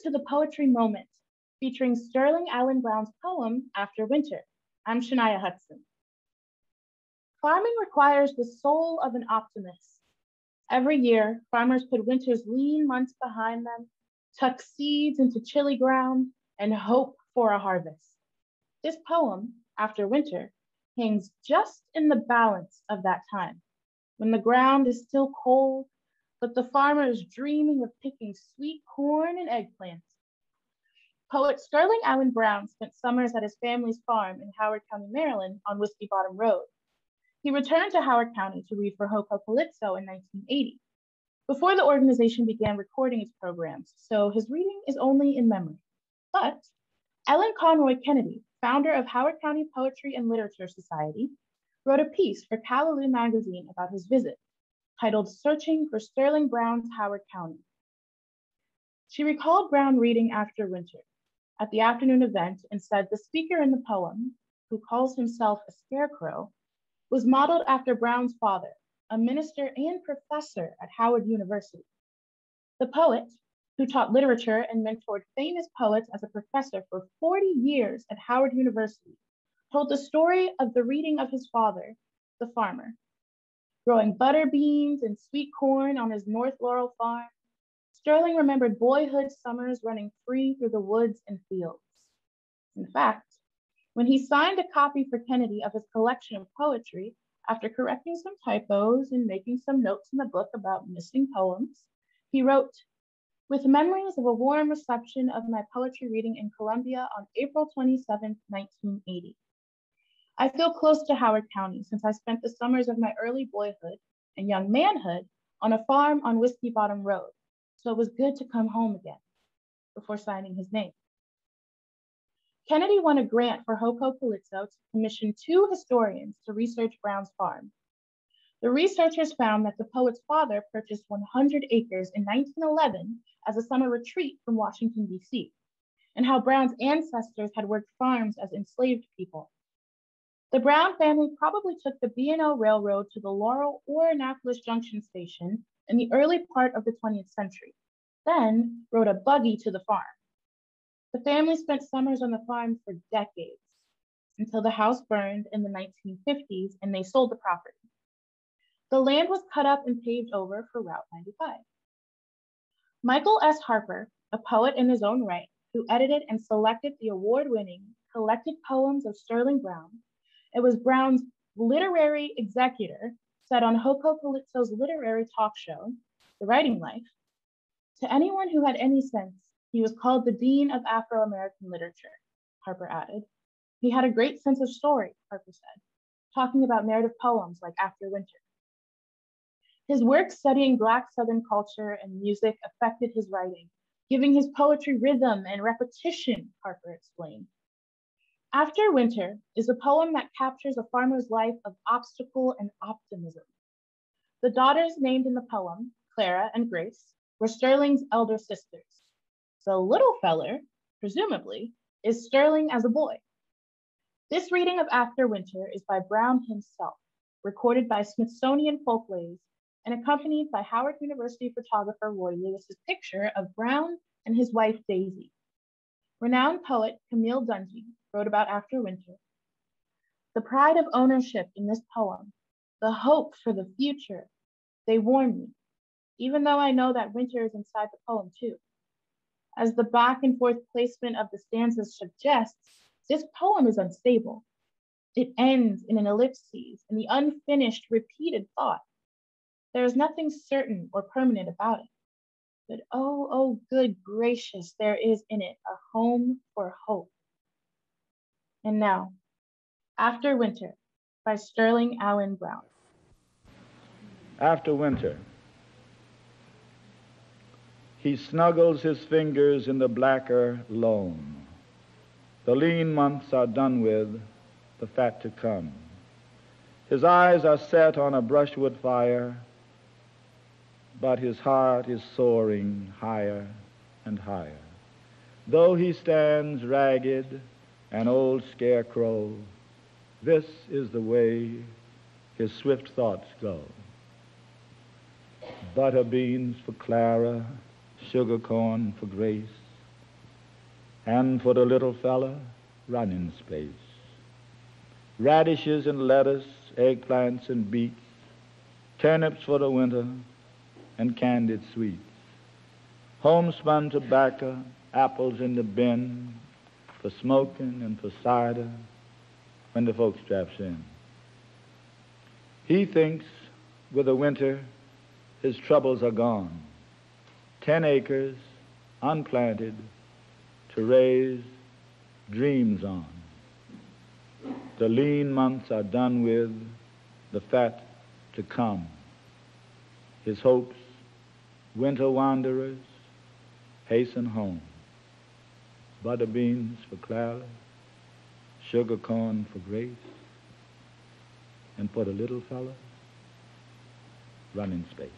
to the Poetry Moment, featuring Sterling Allen Brown's poem, After Winter. I'm Chania Hudson. Farming requires the soul of an optimist. Every year, farmers put winter's lean months behind them, tuck seeds into chilly ground, and hope for a harvest. This poem, After Winter, hangs just in the balance of that time, when the ground is still cold, but the farmer is dreaming of picking sweet corn and eggplants. Poet Sterling Allen Brown spent summers at his family's farm in Howard County, Maryland on Whiskey Bottom Road. He returned to Howard County to read for HoCoPoLitSo in 1980, before the organization began recording its programs, so his reading is only in memory. But Ellen Conroy Kennedy, founder of Howard County Poetry and Literature Society, wrote a piece for Callaloo magazine about his visit, titled Searching for Sterling Brown's Howard County. She recalled Brown reading After Winter at the afternoon event and said the speaker in the poem, who calls himself a scarecrow, was modeled after Brown's father, a minister and professor at Howard University. The poet, who taught literature and mentored famous poets as a professor for 40 years at Howard University, told the story of the reading of his father, the farmer, growing butter beans and sweet corn on his North Laurel farm. Sterling remembered boyhood summers running free through the woods and fields. In fact, when he signed a copy for Kennedy of his collection of poetry, after correcting some typos and making some notes in the book about missing poems, he wrote, with memories of a warm reception of my poetry reading in Columbia on April 27, 1980. I feel close to Howard County since I spent the summers of my early boyhood and young manhood on a farm on Whiskey Bottom Road, so it was good to come home again before signing his name. Kennedy won a grant for HoCoPoLitSo to commission two historians to research Brown's farm. The researchers found that the poet's father purchased 100 acres in 1911 as a summer retreat from Washington, D.C., and how Brown's ancestors had worked farms as enslaved people. The Brown family probably took the B&O Railroad to the Laurel or Annapolis Junction station in the early part of the 20th century, then rode a buggy to the farm. The family spent summers on the farm for decades until the house burned in the 1950s and they sold the property. The land was cut up and paved over for Route 95. Michael S. Harper, a poet in his own right, who edited and selected the award-winning collected poems of Sterling Brown, it was Brown's literary executor, said on HoCoPoLitSo's literary talk show, The Writing Life, to anyone who had any sense, he was called the Dean of Afro-American Literature, Harper added. He had a great sense of story, Harper said, talking about narrative poems like After Winter. His work studying Black Southern culture and music affected his writing, giving his poetry rhythm and repetition, Harper explained. After Winter is a poem that captures a farmer's life of obstacle and optimism. The daughters named in the poem, Clara and Grace, were Sterling's elder sisters. The little feller, presumably, is Sterling as a boy. This reading of After Winter is by Brown himself, recorded by Smithsonian Folkways and accompanied by Howard University photographer Roy Lewis's picture of Brown and his wife Daisy. Renowned poet Camille Dungy wrote about After Winter. The pride of ownership in this poem, the hope for the future, they warn me, even though I know that winter is inside the poem too. As the back and forth placement of the stanzas suggests, this poem is unstable. It ends in an ellipses and the unfinished repeated thought. There is nothing certain or permanent about it. But oh, oh, good gracious, there is in it a home for hope. And now, After Winter by Sterling Allen Brown. After winter, he snuggles his fingers in the blacker loam. The lean months are done with, the fat to come. His eyes are set on a brushwood fire but his heart is soaring higher and higher. Though he stands ragged, an old scarecrow, this is the way his swift thoughts go. Butter beans for Clara, sugar corn for Grace, And for the little fella, running space. Radishes and lettuce, eggplants and beets, turnips for the winter, and candied sweets. Homespun tobacco, apples in the bin, for smoking and for cider when the folks straps in. He thinks with the winter his troubles are gone. Ten acres unplanted to raise dreams on. The lean months are done with, the fat to come. His hopes, winter wanderers, hasten home. Butter beans for Clara, sugar corn for Grace, and for the little fella, running space.